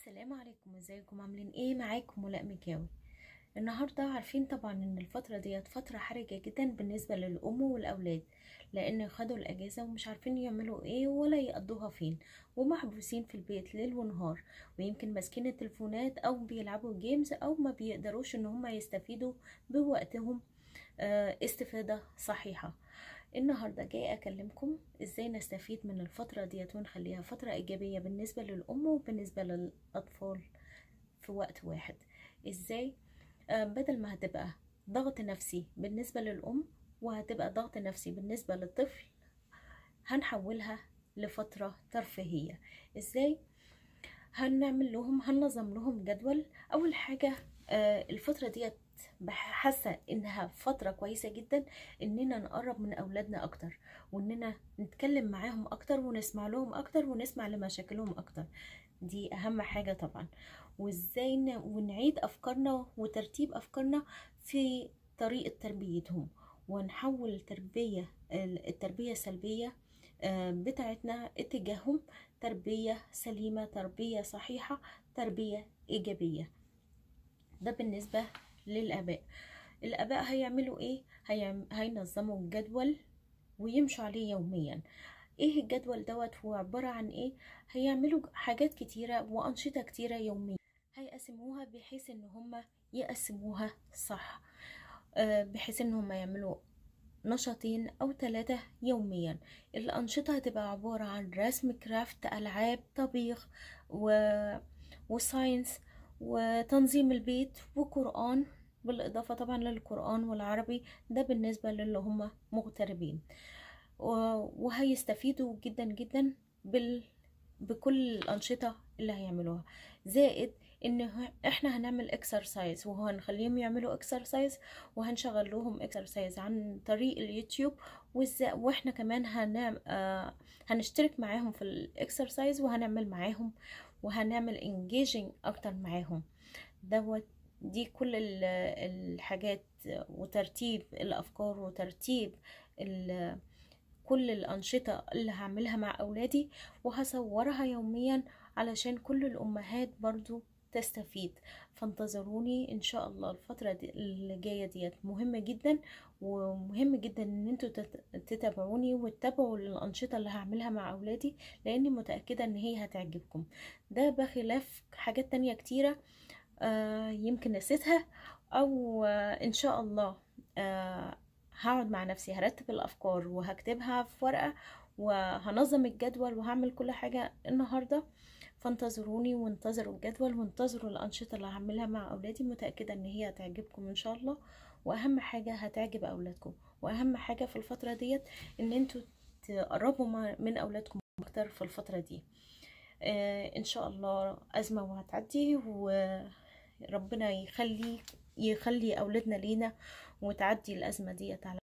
السلام عليكم. ازيكم؟ عاملين إيه؟ معاكم ولاء مكاوي النهارده عارفين طبعا إن الفترة ديت فترة حرجة جدا بالنسبة للأم والأولاد لأن خدوا الأجازة ومش عارفين يعملوا إيه ولا يقضوها فين ومحبوسين في البيت ليل ونهار ويمكن ماسكين التليفونات أو بيلعبوا جيمز أو ما بيقدروش إن هم يستفيدوا بوقتهم آه، استفادة صحيحة. النهارده جاي أكلمكم إزاي نستفيد من الفترة ديت ونخليها فترة إيجابية بالنسبة للأم وبالنسبة للأطفال في وقت واحد. إزاي؟ آه، بدل ما هتبقى ضغط نفسي بالنسبة للأم وهتبقى ضغط نفسي بالنسبة للطفل هنحولها لفترة ترفيهية. إزاي؟ هنعمل لهم هننظم لهم جدول. أول حاجة آه، الفترة ديت حاسه إنها فترة كويسة جدا إننا نقرب من أولادنا أكتر وإننا نتكلم معاهم أكتر ونسمع لهم أكتر ونسمع لمشاكلهم أكتر. دي أهم حاجة طبعا. وإزاي ونعيد أفكارنا وترتيب أفكارنا في طريقة تربيتهم ونحول التربيه التربية السلبيه آه، بتاعتنا اتجاههم تربية سليمة تربية صحيحة تربية إيجابية. ده بالنسبة للآباء. الآباء هيعملوا إيه؟ هيعم... هينظموا جدول ويمشوا عليه يوميا. إيه الجدول دوت؟ هو عبارة عن إيه؟ هيعملوا حاجات كتيرة وأنشطة كتيرة يوميا. هيقسموها بحيث إن هما يقسموها صح. آه، بحيث إن هما يعملوا نشاطين أو ثلاثة يوميا. الأنشطة هتبقى عبارة عن رسم كرافت ألعاب طبيخ و... وساينس وتنظيم البيت وقرآن بالإضافة طبعا للقرآن والعربي ده بالنسبة للي هم مغتربين. وهيستفيدوا جدا جدا بال بكل الأنشطة اللي هيعملوها. زائد إن إحنا هنعمل exercise وهنخليهم يعملوا exercise وهنشغل لهم exercise عن طريق اليوتيوب وإحنا كمان هنعم آه هنشترك معاهم في ال exercise وهنعمل معاهم وهنعمل engaging أكتر معاهم. دوت دي كل ال- الحاجات وترتيب الأفكار وترتيب كل الأنشطة اللي هعملها مع أولادي وهصورها يوميا علشان كل الأمهات برضو تستفيد. فانتظروني إن شاء الله الفترة دي اللي جاية ديت مهمة جدا ومهم جدا إن أنتوا تت- تتابعوني وتتابعوا الأنشطة اللي هعملها مع أولادي لأني متأكدة إن هي هتعجبكم. ده بخلاف حاجات تانية كتيرة يمكن نسيتها أو آه إن شاء الله آه هقعد مع نفسي هرتب الأفكار وهكتبها في ورقة وهنظم الجدول وهعمل كل حاجة النهاردة. فانتظروني وانتظروا الجدول وانتظروا الأنشطة اللي هعملها مع أولادي متأكدة إن هي هتعجبكم إن شاء الله. وأهم حاجة هتعجب أولادكم. وأهم حاجة في الفترة ديت إن أنتوا تقربوا من أولادكم أكتر في الفترة دي. آه إن شاء الله أزمة وهتعدي وربنا يخلي يخلي أولادنا لينا وتعدي الأزمة ديت على